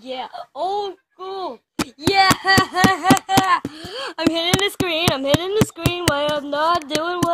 yeah. Oh, cool. Yeah. I'm hitting the screen. I'm hitting the screen while I'm not doing what